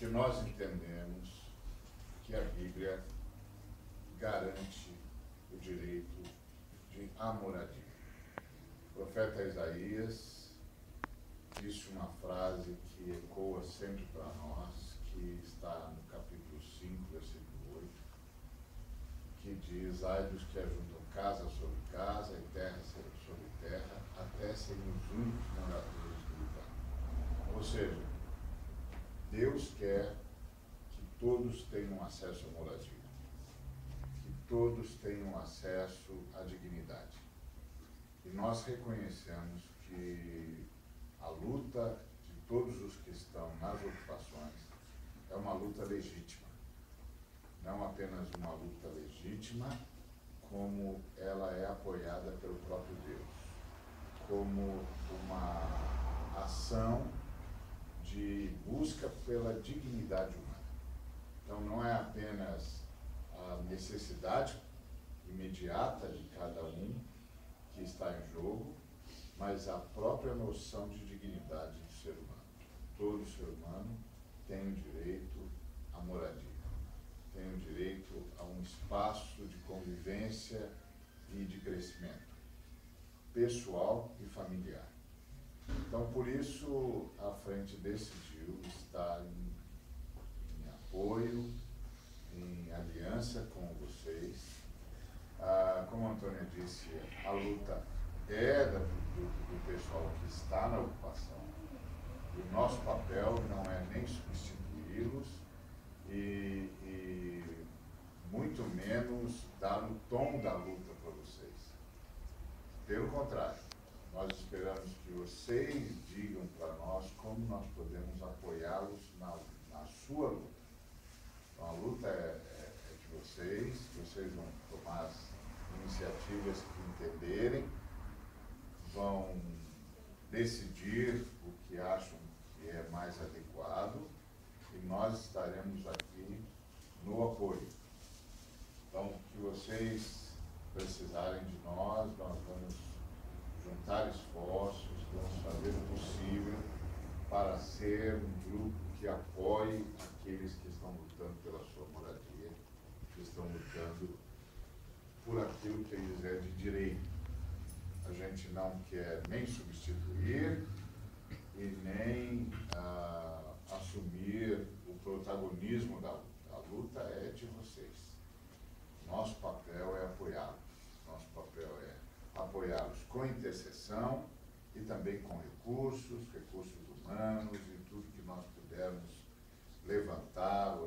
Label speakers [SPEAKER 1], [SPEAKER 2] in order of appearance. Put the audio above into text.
[SPEAKER 1] que nós entendemos que a Bíblia garante o direito de a moradia. O profeta Isaías disse uma frase que ecoa sempre para nós, que está no capítulo 5, versículo 8, que diz, ai dos que ajuntam casa sobre casa e terra sobre terra, até serem os únicos moradores do lugar. Ou seja, Deus quer que todos tenham acesso à moradia, que todos tenham acesso à dignidade. E nós reconhecemos que a luta de todos os que estão nas ocupações é uma luta legítima. Não apenas uma luta legítima, como ela é apoiada pelo próprio Deus, como uma ação de busca pela dignidade humana. Então não é apenas a necessidade imediata de cada um que está em jogo, mas a própria noção de dignidade do ser humano. Todo ser humano tem o direito à moradia, tem o direito a um espaço de convivência e de crescimento pessoal e familiar. Então, por isso, a frente decidiu estar em, em apoio, em aliança com vocês. Ah, como a Antônia disse, a luta é do, do, pessoal que está na ocupação. O nosso papel não é nem substituí-los e, e muito menos dar o tom da luta para vocês. Pelo contrário, nós esperamos que vocês digam para nós como nós podemos apoiá-los na, na sua luta. Então a luta é, é, é de vocês, vocês vão tomar as iniciativas que entenderem, vão decidir o que acham que é mais adequado e nós estaremos aqui no apoio. Então, que vocês precisarem de nós, nós vamos juntar esforços, vamos fazer o possível para ser um grupo que apoie aqueles que estão lutando pela sua moradia, que estão lutando por aquilo que eles é de direito. A gente não quer nem substituir e nem ah, assumir o protagonismo da luta. A luta é de vocês. Nosso papel é apoiá-los. Nosso papel é apoiá-los com intercessão e também com recursos, recursos humanos e tudo que nós pudermos levantar